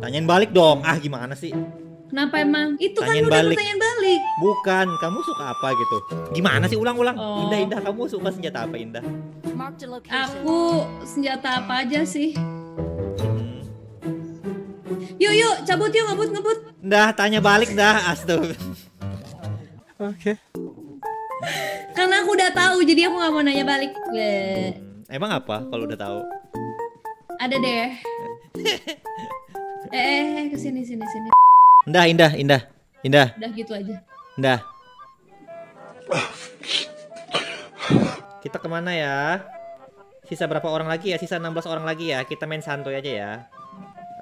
Tanyain balik dong. Ah, gimana sih? Kenapa emang? Itu Tanyain kan udah balik. pertanyaan balik. Bukan, kamu suka apa gitu? Gimana sih ulang-ulang? Oh. Indah, Indah, kamu suka senjata apa, Indah? Aku senjata apa aja sih? Hmm. Yuk yuk, cabut yuk ngebut ngebut. Dah, tanya balik dah. Astaga. Oke. Karena aku udah tahu, jadi aku nggak mau nanya balik. Bleh. Hmm, Emang apa kalau udah tahu? Ada deh. eh, eh, eh, ke sini sini sini. Indah, Indah, Indah. Indah, Udah gitu aja. Indah. Kita ke mana ya? Sisa berapa orang lagi ya? Sisa 16 orang lagi ya. Kita main santuy aja ya.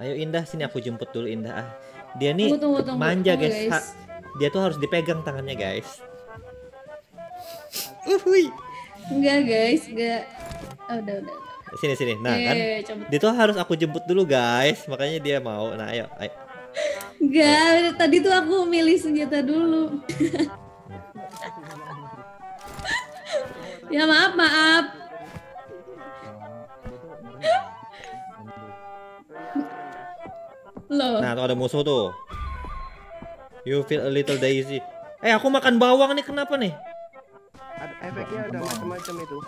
Ayo Indah, sini aku jemput dulu Indah. Ah, Dia nih Tunggu, tunggu, tunggu, manja tunggu, guys. guys. Dia tuh harus dipegang tangannya guys. Uhuy. Enggak guys, enggak. Oh, udah udah. Sini sini. Nah kan, Eh, cabut. dia tuh harus aku jemput dulu guys. Makanya dia mau. Nah ayo, ayo. Enggak, tadi tuh aku milih senjata dulu. ya maaf, maaf. Loh, Nah tuh ada musuh tuh. You feel a little daisy. Eh aku makan bawang nih kenapa nih? Ada efeknya ada macam-macam itu.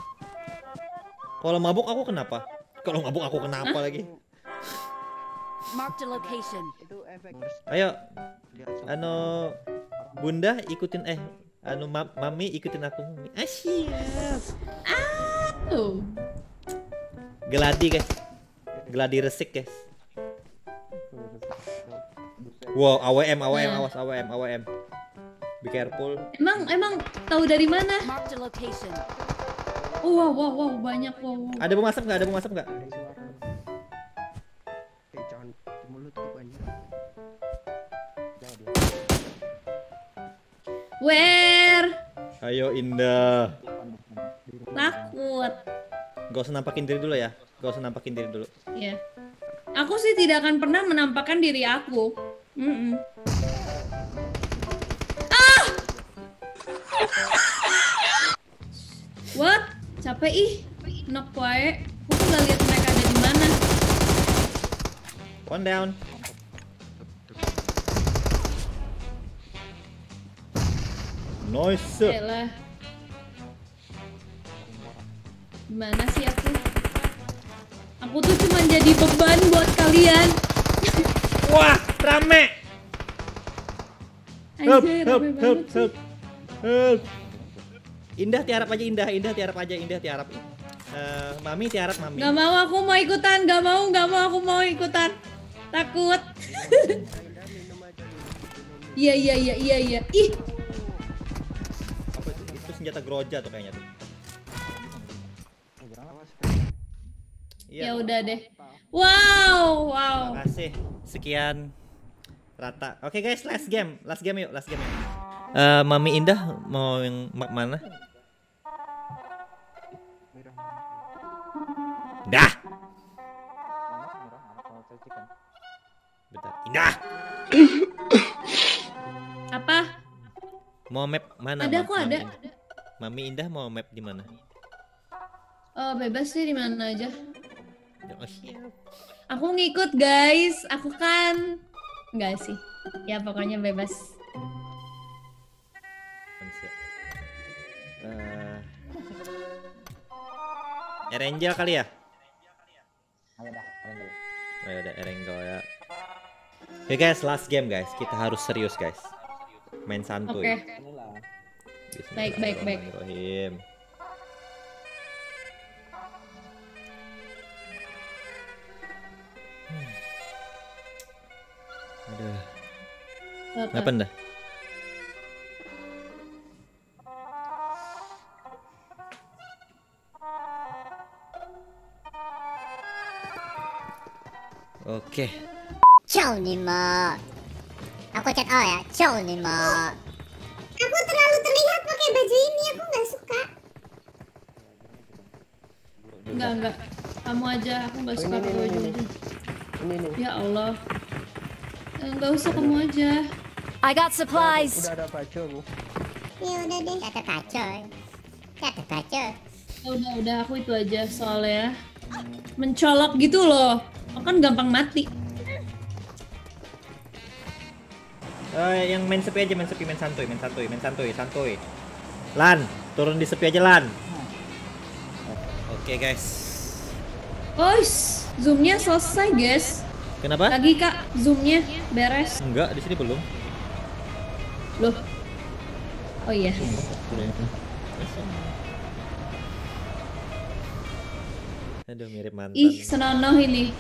Kalau mabuk aku kenapa? Kalau mabuk aku kenapa lagi? Marked a location. Itu efek. Ayo, anu Bunda ikutin eh anu ma- Mami ikutin aku Mami. Asyik. tuh. Geladi guys. Geladi resik guys. Wow, AWM, AWM, Nah. awas AWM, AWM. Be careful. Emang emang tahu dari mana? Marked a location. Oh, wow, wow, wow, banyak wow. wow. Ada bom asap nggak? Ada bom asap nggak? Where? Ayo Indah. Takut. Gak usah nampakin diri dulu ya. Gak usah nampakin diri dulu. Ya. Aku sih tidak akan pernah menampakkan diri aku. Mm-mm. Ah! Capek ih. Nok wae. Aku tuh gak lihat mereka ada di mana. One down. Nice. Yalah. Gimana sih aku? Aku tuh cuma jadi beban buat kalian. Wah, rame. Help, help, rame help, banget sih. help. Help. Indah tiarap aja Indah, Indah tiarap aja, Indah tiarap. Eh, mami tiarap Mami. Gak mau aku mau ikutan, gak mau, gak mau aku mau ikutan. Takut. Iya iya iya iya iya. Ih, Apa itu? Itu senjata groja tuh kayaknya tuh. Awas. ya Iya. udah deh. Wow, wow. Makasih. Sekian rata. Oke guys, last game. Last game yuk, last game yuk. Eh, Mami Indah mau yang ma- mana? Dah. Bentar. Indah. Apa? Mau map mana? Ada Mami ada. Mami Indah mau map di mana? Oh, bebas sih di mana aja. Oh, siap. Aku ngikut guys. Aku kan enggak sih. Ya pokoknya bebas. Eh, Erangel kali ya? Oh, ya udah ya. Oke guys, last game guys. Kita harus serius guys. Main Oke. santuy. Baik, baik, baik. Hmm. Aduh, Apa? kenapa dah? Oke, Ciao Nima. Aku chat oh ya, ciao Nima. Aku terlalu terlihat pakai baju ini, aku nggak suka. Enggak, enggak. Kamu aja, aku nggak Oh, suka pakai baju ini. Ini nih. Ya Allah. Eh, Nggak usah kamu aja. I got supplies. Udah ada pacu bu. Ya udah deh. Catat kacau. Catat kacau. Ya udah, udah aku itu aja soalnya mencolok gitu loh. Kan gampang mati. Eh, yang main sepi aja, main sepi, main santuy, main santuy, main santuy, santuy. Lan, turun di sepi aja Lan. Oke guys. Guys, zoomnya selesai guys. Kenapa? Lagi kak, zoomnya beres. Enggak, di sini belum. Loh. Oh iya. Aduh mirip mantan. Ih, senonoh ini.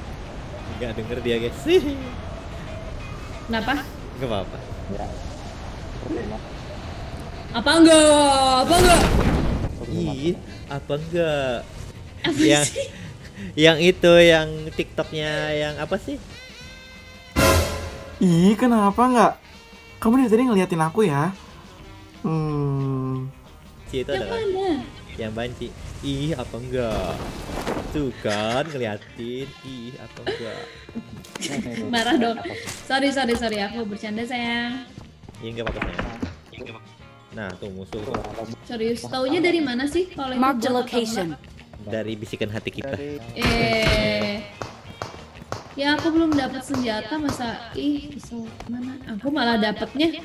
Enggak denger dia guys. Kenapa? Enggak apa-apa. Apa enggak? Apa enggak? Ih, apa enggak? Apa yang sih? yang itu yang TikToknya yang apa sih? Ih, kenapa nggak? Kamu dari tadi ngeliatin aku ya? Hmm, Si itu Yang ada kan? mana? Yang banci. Ih, apa enggak? Tuh kan ngeliatin. Ih, apa enggak? Marah dong. Sorry, sorry, sorry. Aku bercanda sayang. Iya enggak apa-apa sayang. Nah, tuh musuh tuh. Serius, taunya dari mana sih? Kalau bot atau location. dari bisikan hati kita. Eh, ya aku belum dapat senjata masa ih kesel mana? Aku malah dapatnya.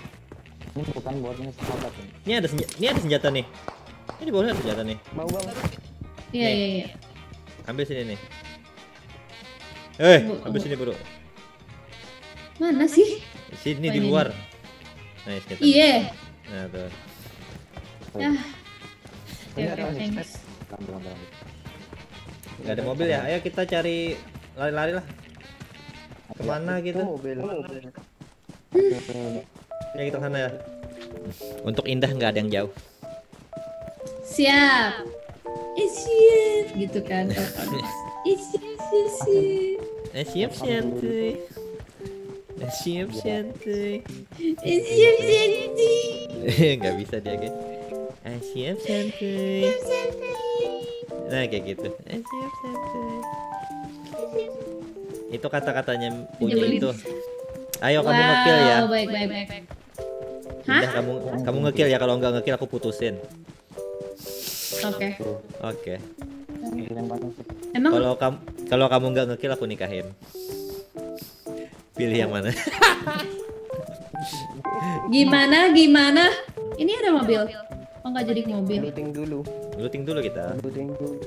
Ini ada senjata, ini ada senjata nih. Ini di bawahnya ada senjata nih. Iya Nih. iya iya. Ambil sini nih. Eh, Bu- ambil bu- sini bro. Mana sih? Sini Oh, di luar. Ini senjata. Iya. Nah, tuh. Ya. Oke, thanks. Gak ada mobil ya? Ayo kita cari lari-lari lah. Ke mana gitu? Ya kita sana ya. Untuk indah nggak ada yang jauh. Siap. Eh, siap gitu kan. Eh, siap, siap, siap. Eh siap santuy. Siap santuy. Siap, siap, siap. Nggak bisa dia guys. Siap santuy. Nah kayak gitu. Siap santuy. Itu kata-katanya punya itu. Ayo kamu ngekill ya. Wow, baik, baik, baik. Indah kamu kamu ngekill ya kalau nggak ngekill aku putusin. Oke. Oke. Emang Kalau kamu kalau kamu nggak ngekill aku nikahin. Pilih yang mana? gimana gimana? Ini ada mobil. Oh nggak jadi mobil. Looting dulu, Looting dulu kita. looting dulu.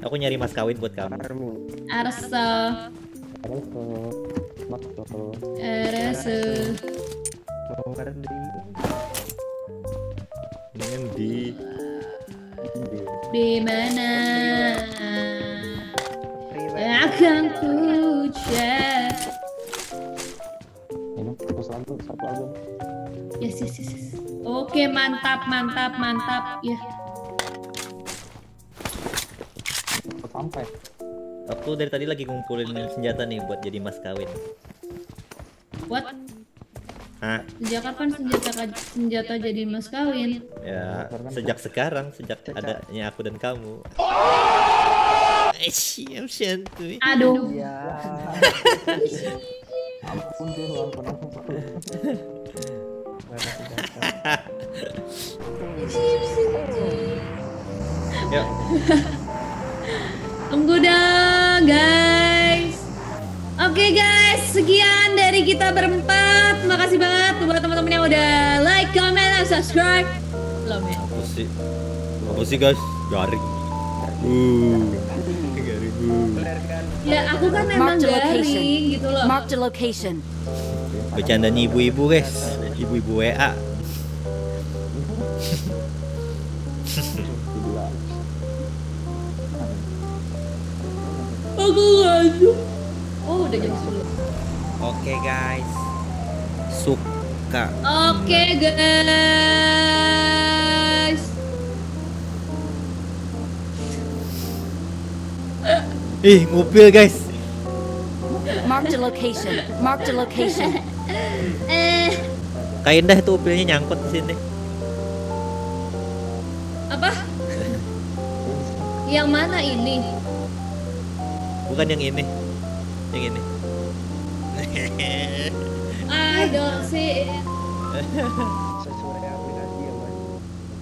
Aku nyari mas kawin buat kamu. Farming. Arsa. Arsa. Mau ngerti. Ngendi? Di mana? Akan ku cek. Yes, yes, yes, yes. Oke, mantap, mantap, mantap. Ya, Aku dari tadi lagi ngumpulin senjata nih buat jadi mas kawin. what? Hah? Sejak kapan senjata senjata jadi mas kawin? Ya, sejak sekarang, sejak adanya aku dan kamu. Siap santuy. Aduh. Yuk, Tunggu dong, guys. Oke guys, sekian dari kita berempat. Makasih banget buat teman-teman yang udah like, comment, dan subscribe. Belum ya? apa sih? Apa sih guys? Garing. Uh, garing. Uh. Ya aku kan emang Marked a garing gitu loh. Marked a location. Bercandanya ibu-ibu guys, ibu-ibu WA. Aku ngantuk. Oh udah jam 10 Oke guys, suka. Oke guys. Ih, ngupil guys. Marked a location. Marked a location. Eh Kak Indah itu upilnya nyangkut di sini. apa? Yang mana ini? Bukan yang ini. Yang ini. I don't see it. Sesuai ya, Mas.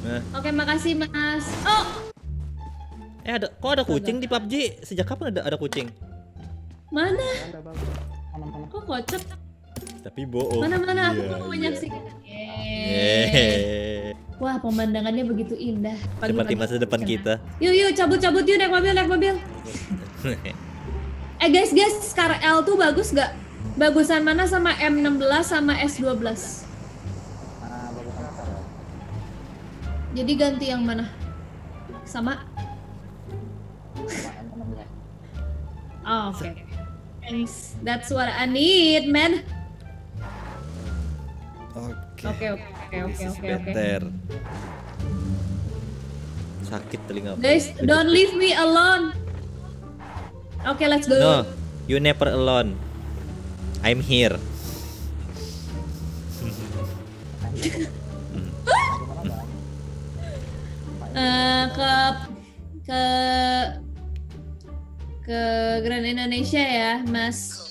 Nah, Oke makasih mas. Oh eh ada kok ada kucing di PUBG? Sejak kapan ada ada kucing? mana? Kok kocak? Tapi bohong. Mana mana aku Iya, mau iya. menyaksikan. Yeay. Yeay. Wah pemandangannya begitu indah. Seperti Pagi-pagi. masa depan kita. Yuk yuk cabut cabut yuk naik mobil naik mobil. Eh guys guys, Scar L tuh bagus gak? Bagusan mana sama M16 sama S12? Jadi ganti yang mana? Sama? Oh, oke. Thanks. That's what I need, man. Oke. Oke, oke, oke, This oke, is oke. Sakit telinga. Guys, don't leave me alone. Oke, let's go. No, you never alone. I'm here. Eh, ke ke ke Grand Indonesia ya, Mas.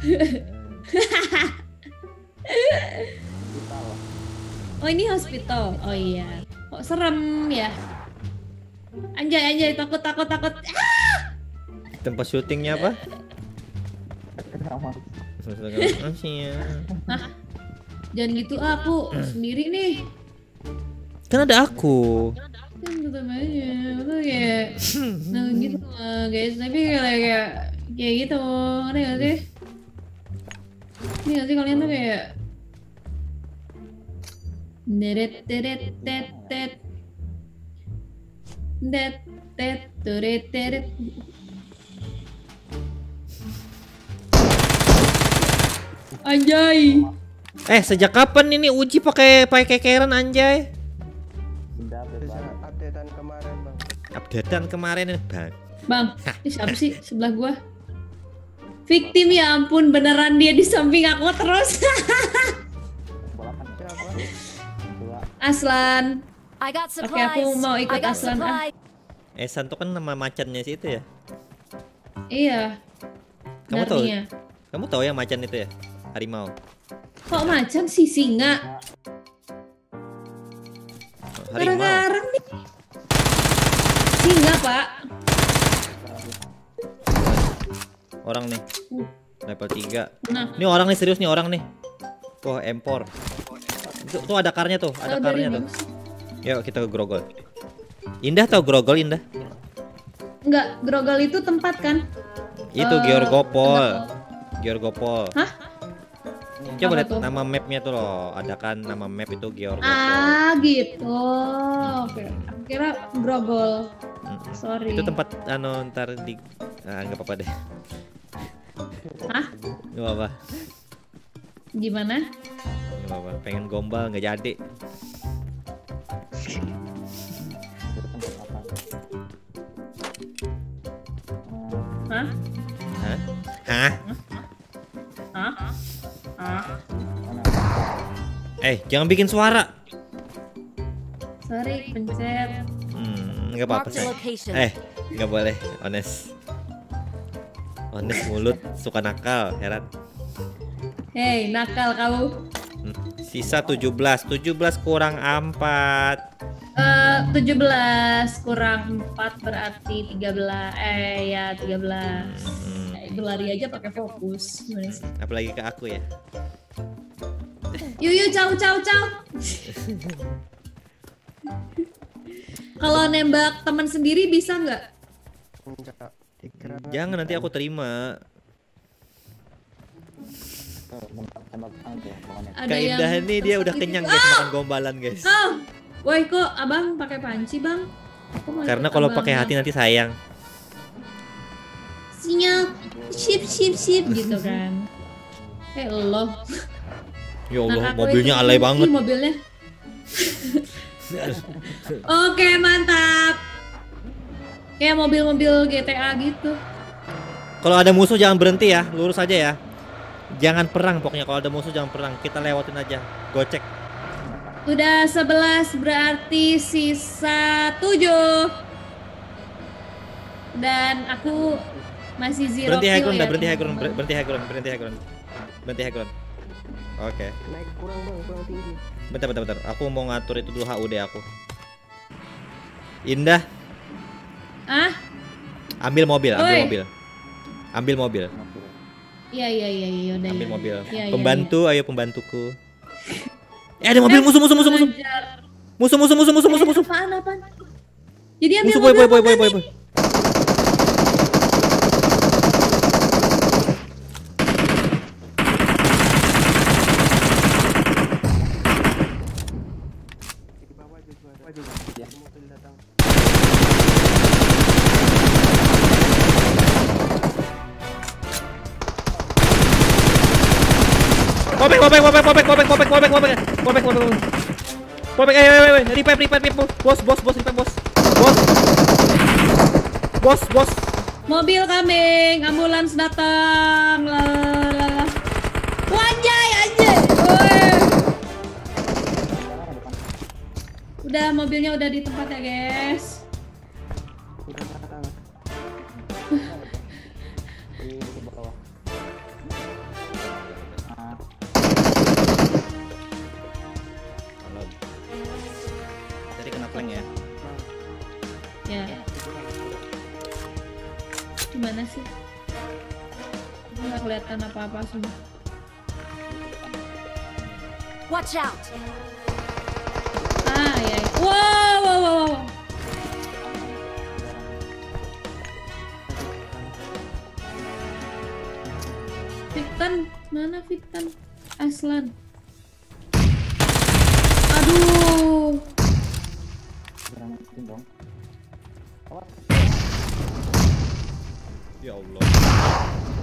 oh ini hospital. Oh iya. Kok serem ya? Anjay anjay takut takut takut. Ah! Tempat syutingnya apa? Asia. Jangan gitu ah, aku sendiri nih. Kan ada aku. Kan tetap aja, betul ya. Nah gitu lah guys, tapi kayak kayak kayak gitu, ada gak sih? Ini gak sih kalian tuh kayak Deret deret tet tet Det tet turet teret Anjay Eh, sejak kapan ini uji pakai pakai kekeran anjay? updatean kemarin bang Updatean kemarin Bang. Bang, ini siapa sih sebelah gua? Victim ya ampun, beneran dia di samping aku terus. siapa Aslan. Oke, supplies. aku mau ikut Aslan, ah. Eh, Santo kan nama macannya sih itu ya. Iya. Kamu tahu? Narnia. Kamu tahu ya macan itu ya? Harimau. Kok macan sih singa? Oh, harimau. Garang-garang nih. Singa, Pak. Orang nih. Level 3. Nah, Ini orang nih serius nih orang nih. Wah, empor. Tuh, tuh ada karnya tuh, ada dari karnya tuh. Yuk kita ke grogol. Indah tau grogol Indah? Enggak, grogol itu tempat kan? Itu Eh, Georgopol. tempat- Georgopol. Hah? Coba Apa lihat nama mapnya tuh loh. Ada kan nama map itu Georgopol. Ah, gitu. Oke. Aku kira grogol. Sorry. Itu tempat anu ntar di ah, nggak apa-apa deh. Hah? Nggak apa-apa. Gimana? Nggak apa-apa. Pengen gombal nggak jadi. Hah? Hah? Hah? Eh, jangan bikin suara. Sorry, pencet. Hmm, nggak apa-apa sih. Eh, nggak boleh, honest. Honest mulut suka nakal, heran. Hei, nakal kau. Hmm, Sisa 17, 17 kurang 4. Eh, 17 kurang 4 berarti 13. Eh, ya 13. Hmm, Eh, berlari aja pakai fokus. Apalagi ke aku ya. Yuk, caw, caw, caw. Kalau nembak teman sendiri bisa nggak? Jangan nanti aku terima. Ada Indah ini dia udah kenyang guys makan gombalan guys. Oh, woi kok abang pakai panci bang? Karena kalau pakai hati nanti sayang. sinyal sip sip sip gitu kan. Eh lo. Ya Allah, Nah, mobilnya itu alay banget. Mobilnya. Oke mantap. Kayak mobil-mobil GTA gitu. Kalau ada musuh jangan berhenti ya, lurus aja ya. Jangan perang pokoknya kalau ada musuh jangan perang. Kita lewatin aja. Gocek. Udah 11 berarti sisa 7 Dan aku masih zero Berhenti kill ya, berhenti high ground, berhenti high ground, berhenti high ground. Berhenti high ground. Oke. naik kurang bang kurang tinggi Bentar, bentar, bentar. Aku mau ngatur itu dulu HUD aku. Indah, Ah, ambil mobil, ambil Oi. mobil. Ambil mobil. Iya iya iya iya udah. Ambil iya. mobil. Iya, Pembantu, ayo pembantuku. Eh ada mobil musuh musuh musuh musuh. Musuh musuh musuh musuh musuh musuh. Apaan apaan? Jadi ambil Musuh boy boy mobil boy boy apa boy. nih? boy. Popek popek popek popek popek popek popek popek popek popek popek ayo ayo ayo repair repair repair bos bos bos repair bos bos bos bos Mobil coming, ambulans datang. Lalalala. Wajay anjay. Udah mobilnya udah di tempat ya, guys. Apa-apa semua. Watch out! Ah, ya. Wow, wow, wow, wow. Fiktan, mana Fiktan? Aslan. Aduh. Ya Allah.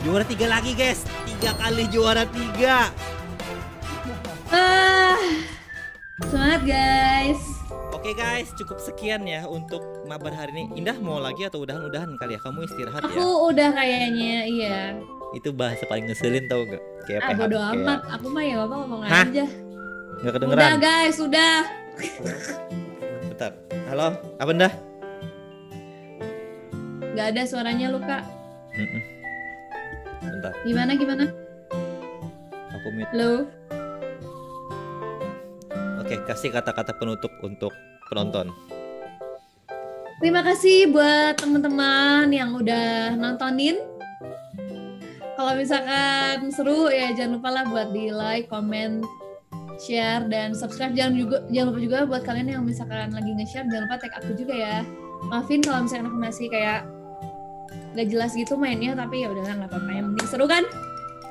Juara tiga lagi, guys. Tiga kali juara tiga. Ah. Semangat, guys. Oke guys, cukup sekian ya untuk mabar hari ini. Indah mau lagi atau udahan-udahan kali ya? Kamu istirahat ya. Aku udah kayaknya, iya. Itu bahasa paling ngeselin tau gak? Kayak Ah, PH, bodo kayak- amat. Aku mah ya apa ngomong Hah? aja. Nggak Udah, kedengeran. guys, udah. Bentar. Halo, apa Indah? Gak ada suaranya lu, Kak. Mm-mm. Bentar, Gimana, gimana? aku mute. Halo? Oke, kasih kata-kata penutup untuk penonton. Terima kasih buat teman-teman yang udah nontonin. Kalau misalkan seru ya jangan lupa lah buat di like, comment, share dan subscribe. Jangan juga jangan lupa juga buat kalian yang misalkan lagi nge-share jangan lupa tag aku juga ya. Maafin kalau misalkan aku masih kayak gak jelas gitu mainnya tapi ya udah nggak apa-apa yang penting seru kan?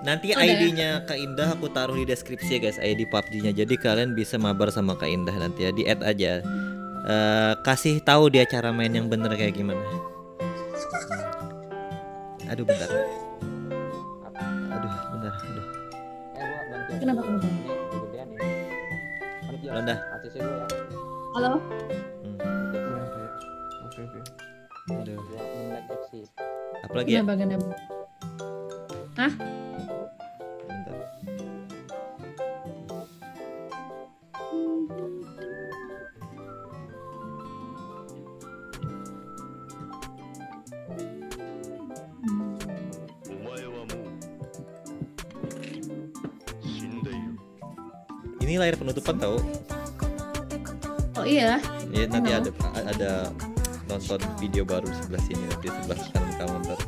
Nanti Udah. ID-nya Kak Indah aku taruh di deskripsi ya guys, ID PUBG-nya. Jadi kalian bisa mabar sama Kak Indah nanti ya, di add aja. Eh, kasih tahu dia cara main yang bener kayak gimana. Aduh bentar. Aduh bentar. Aduh. Kenapa kenapa? Londa. Halo? Hmm. Oke oke. Aduh. Apa lagi ya? Hah? Bentar. Ini layar penutupan tahu? Oh iya. Ya nanti ada ada nonton video baru di sebelah sini nanti sebelah ntar.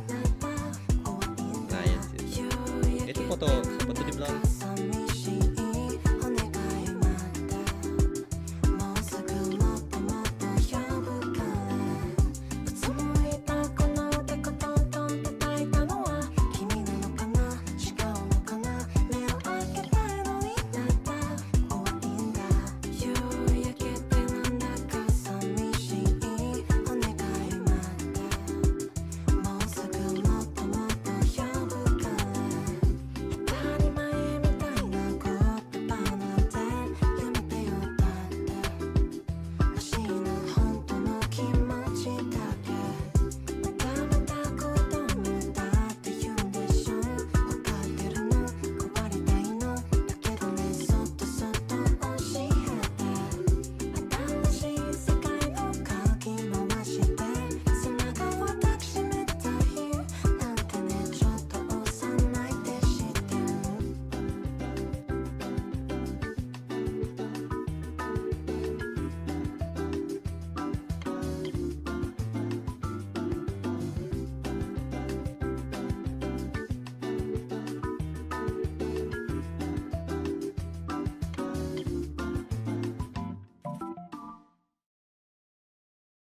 Nah ya sih. Itu foto foto di belakang